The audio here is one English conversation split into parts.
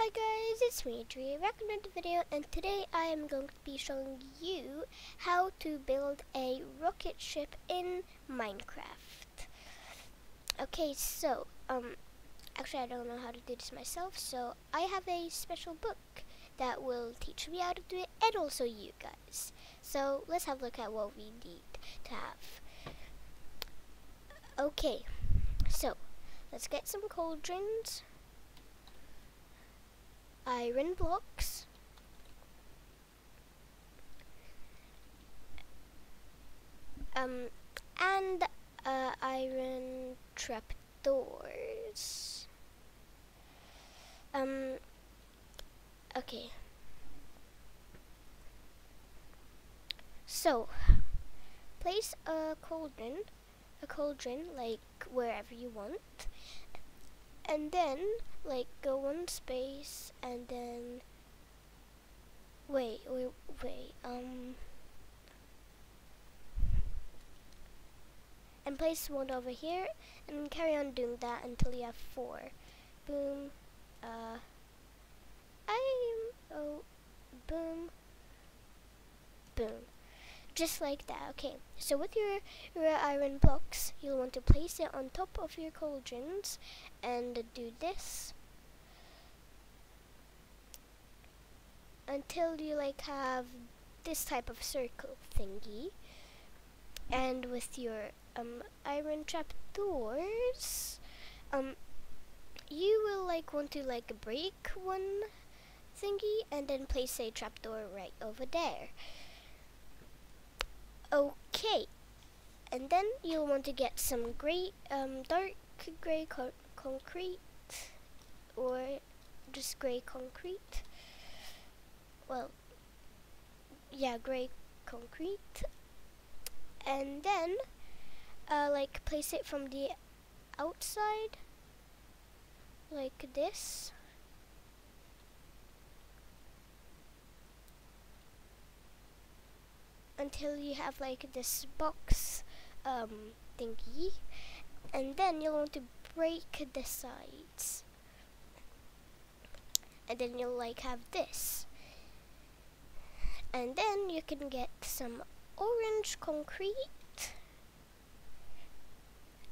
Hi guys, it's me Adrija, back in another video and today I am going to be showing you how to build a rocket ship in Minecraft. Okay, so, um, actually I don't know how to do this myself, so I have a special book that will teach me how to do it and also you guys. So let's have a look at what we need to have. Okay, so let's get some cauldrons iron blocks. Um, and uh, iron trapdoors. Um, okay. So, place a cauldron, a cauldron like wherever you want, and then like go one space and then wait wait wait um and place one over here and carry on doing that until you have four. Boom uh I'm oh boom boom just like that okay. So with your, iron blocks you'll want to place it on top of your cauldrons and do this until you like have this type of circle thingy. And with your um, iron trapdoors um, you will like want to like break one thingy and then place a trapdoor right over there okay. And then you'll want to get some gray um, dark gray co concrete or just gray concrete. Well yeah gray concrete. And then uh, like place it from the outside like this until you have like this box um, thingy and then you'll want to break the sides. And then you'll like have this. And then you can get some orange concrete.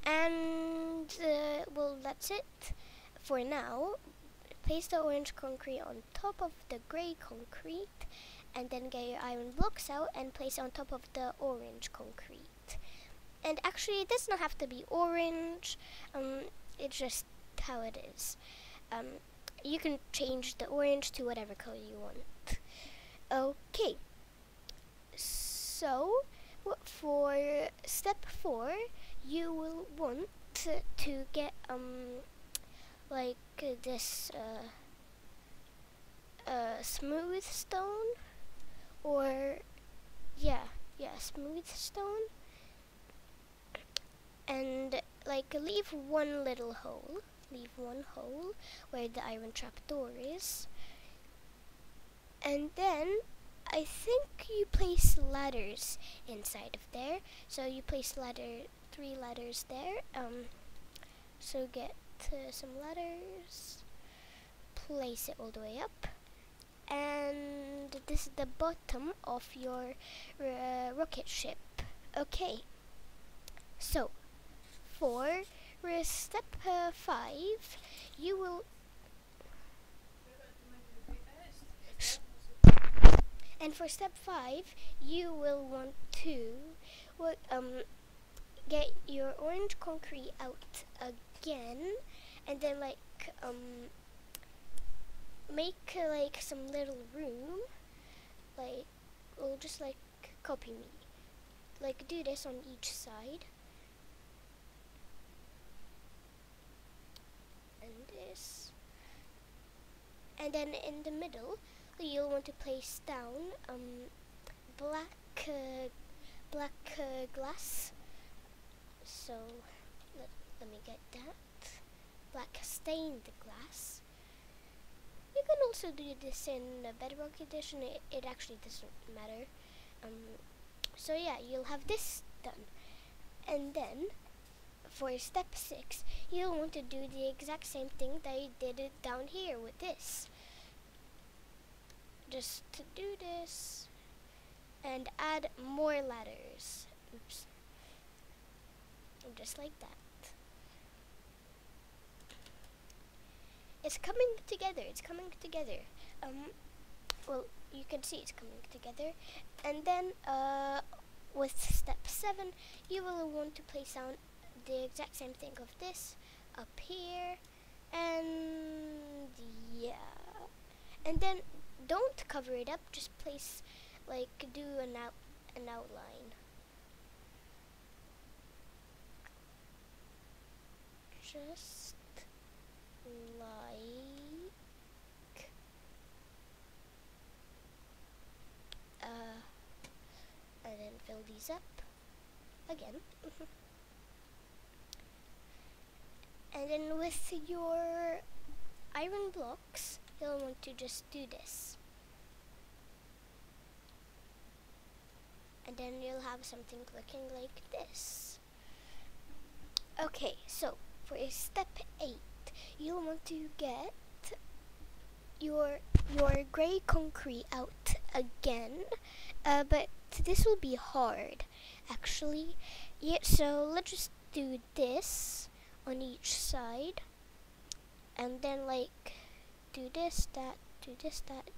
And uh, well that's it for now. Place the orange concrete on top of the gray concrete and then get your iron blocks out and place on top of the orange concrete. And actually, it does not have to be orange, um, it's just how it is. Um, you can change the orange to whatever color you want. Okay, so for step four, you will want to get um like this uh, uh, smooth stone or yeah yeah smooth stone. And like leave one little hole leave one hole where the iron trapdoor is. And then I think you place ladders inside of there. So you place ladder three ladders there um so get some ladders place it all the way up. And this is the bottom of your uh, rocket ship. Okay. So for step uh, 5 you will and for step 5 you will want to um, get your orange concrete out again and then like um, make uh, like some little room like or just like copy me. Like do this on each side. And this. And then in the middle you'll want to place down um, black uh, black uh, glass. So let, let me get that. Black stained glass can also do this in Bedrock Edition, it, it actually doesn't matter. Um, so yeah, you'll have this done. And then, for step 6, you'll want to do the exact same thing that you did it down here with this. just to do this and add more ladders. Oops. Just like that. It's coming together. It's coming together. Um, well, you can see it's coming together. And then, uh, with step seven, you will want to place down the exact same thing of this up here, and yeah, and then don't cover it up. Just place, like, do an out an outline. Just like uh, and then fill these up again. And then with your iron blocks you'll want to just do this. And then you'll have something looking like this. Okay so for step 8 you'll want to get your your gray concrete out again uh, but this will be hard actually. Yeah so let's just do this on each side and then like do this that do this that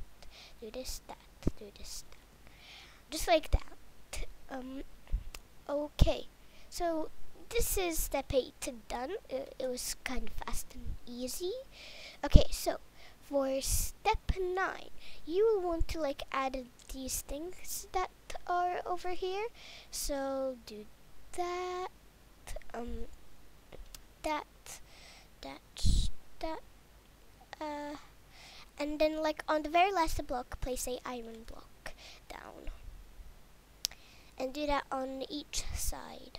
do this that do this that. Just like that. Um okay. So this is step 8 done. It, it was kind of fast and easy. Okay, so for step 9, you will want to like add these things that are over here. So do that, um, that, that, that, uh, and then like on the very last block, place a iron block down. And do that on each side.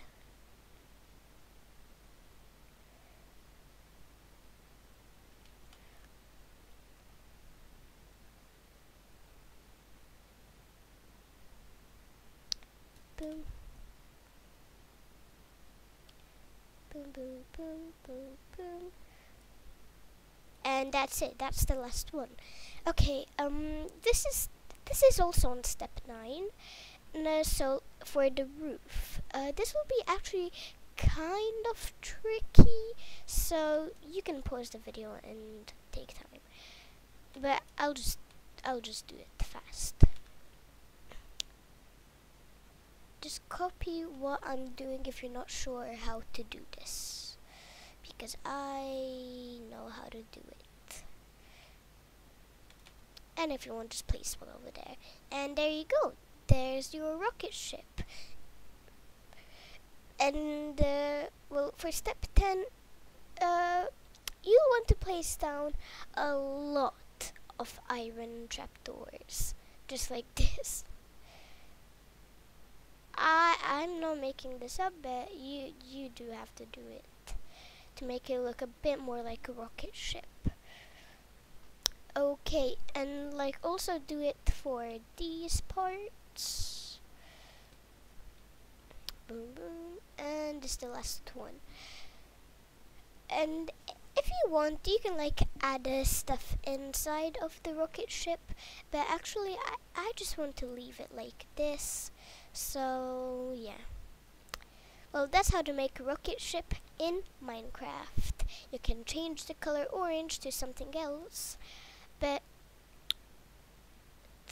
Boom. Boom, boom, boom, boom, boom. And that's it. That's the last one. Okay, um, this is this is also on step nine. Uh, so for the roof, uh, this will be actually kind of tricky. So you can pause the video and take time. But I'll just I'll just do it fast just copy what I'm doing if you're not sure how to do this. Because I know how to do it. And if you want just place one over there. And there you go. There's your rocket ship. And uh, well for step 10 uh, you want to place down a lot of iron trapdoors. Just like this I I'm not making this up, but you you do have to do it to make it look a bit more like a rocket ship. Okay, and like also do it for these parts. Boom boom, and this is the last one. And if you want, you can like add uh, stuff inside of the rocket ship, but actually I, I just want to leave it like this so, yeah. Well, that's how to make a rocket ship in Minecraft. You can change the color orange to something else, but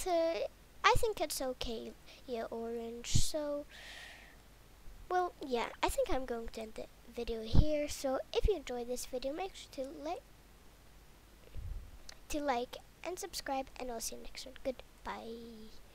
to, I think it's okay, yeah, orange. So, well, yeah, I think I'm going to end the video here. So, if you enjoyed this video, make sure to like, to like and subscribe, and I'll see you next one. Goodbye.